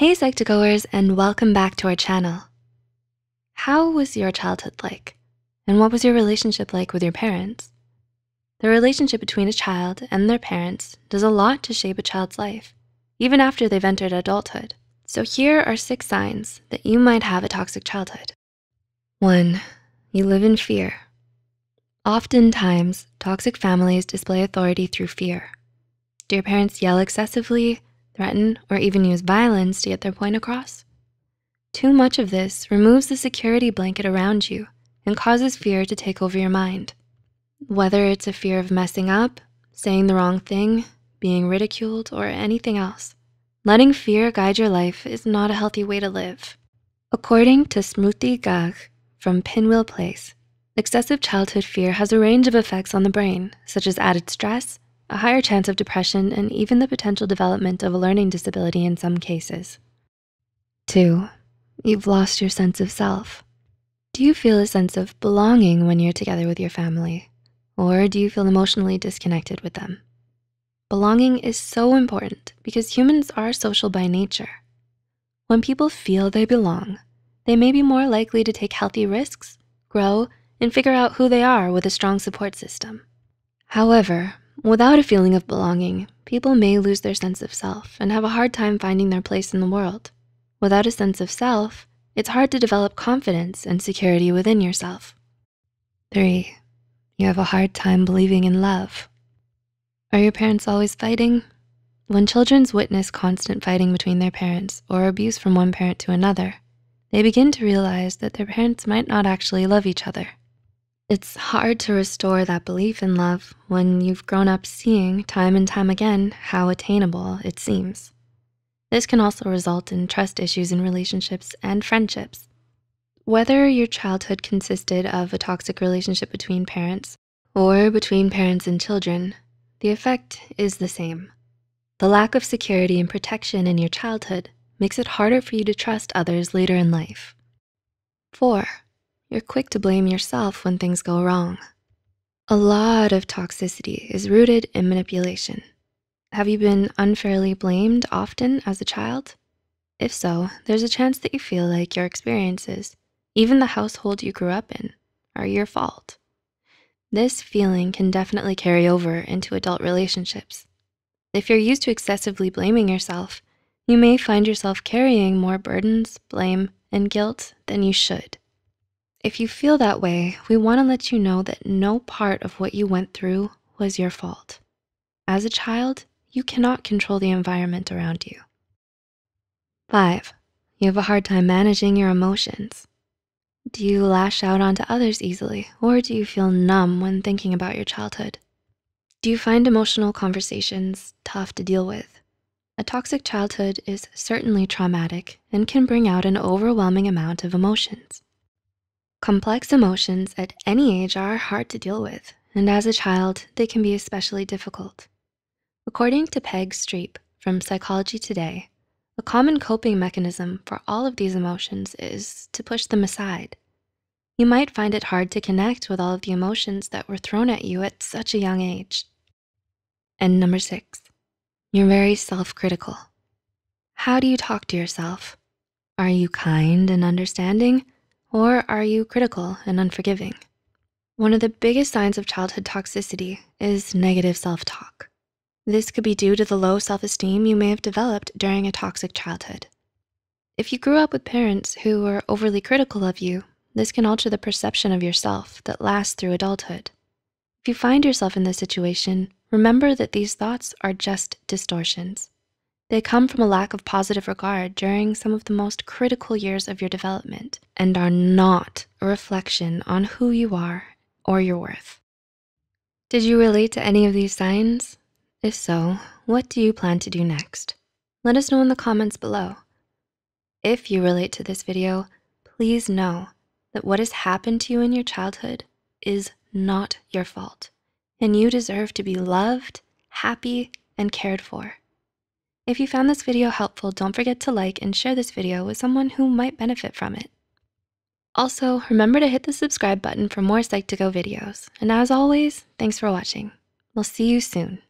Hey Psych2Goers and welcome back to our channel. How was your childhood like? And what was your relationship like with your parents? The relationship between a child and their parents does a lot to shape a child's life, even after they've entered adulthood. So here are six signs that you might have a toxic childhood. One, you live in fear. Oftentimes, toxic families display authority through fear. Do your parents yell excessively, threaten, or even use violence to get their point across? Too much of this removes the security blanket around you and causes fear to take over your mind. Whether it's a fear of messing up, saying the wrong thing, being ridiculed, or anything else, letting fear guide your life is not a healthy way to live. According to Smruti Garg from Pinwheel Place, excessive childhood fear has a range of effects on the brain, such as added stress, a higher chance of depression, and even the potential development of a learning disability in some cases. Two, you've lost your sense of self. Do you feel a sense of belonging when you're together with your family? Or do you feel emotionally disconnected with them? Belonging is so important because humans are social by nature. When people feel they belong, they may be more likely to take healthy risks, grow, and figure out who they are with a strong support system. However, Without a feeling of belonging, people may lose their sense of self and have a hard time finding their place in the world. Without a sense of self, it's hard to develop confidence and security within yourself. Three, you have a hard time believing in love. Are your parents always fighting? When children witness constant fighting between their parents or abuse from one parent to another, they begin to realize that their parents might not actually love each other. It's hard to restore that belief in love when you've grown up seeing time and time again how attainable it seems. This can also result in trust issues in relationships and friendships. Whether your childhood consisted of a toxic relationship between parents or between parents and children, the effect is the same. The lack of security and protection in your childhood makes it harder for you to trust others later in life. Four, you're quick to blame yourself when things go wrong. A lot of toxicity is rooted in manipulation. Have you been unfairly blamed often as a child? If so, there's a chance that you feel like your experiences, even the household you grew up in, are your fault. This feeling can definitely carry over into adult relationships. If you're used to excessively blaming yourself, you may find yourself carrying more burdens, blame, and guilt than you should. If you feel that way, we wanna let you know that no part of what you went through was your fault. As a child, you cannot control the environment around you. Five, you have a hard time managing your emotions. Do you lash out onto others easily, or do you feel numb when thinking about your childhood? Do you find emotional conversations tough to deal with? A toxic childhood is certainly traumatic and can bring out an overwhelming amount of emotions. Complex emotions at any age are hard to deal with, and as a child, they can be especially difficult. According to Peg Streep from Psychology Today, a common coping mechanism for all of these emotions is to push them aside. You might find it hard to connect with all of the emotions that were thrown at you at such a young age. And number six, you're very self-critical. How do you talk to yourself? Are you kind and understanding? Or are you critical and unforgiving? One of the biggest signs of childhood toxicity is negative self-talk. This could be due to the low self-esteem you may have developed during a toxic childhood. If you grew up with parents who were overly critical of you, this can alter the perception of yourself that lasts through adulthood. If you find yourself in this situation, remember that these thoughts are just distortions. They come from a lack of positive regard during some of the most critical years of your development and are not a reflection on who you are or your worth. Did you relate to any of these signs? If so, what do you plan to do next? Let us know in the comments below. If you relate to this video, please know that what has happened to you in your childhood is not your fault, and you deserve to be loved, happy, and cared for. If you found this video helpful, don't forget to like and share this video with someone who might benefit from it. Also, remember to hit the subscribe button for more Psych2Go videos. And as always, thanks for watching. We'll see you soon.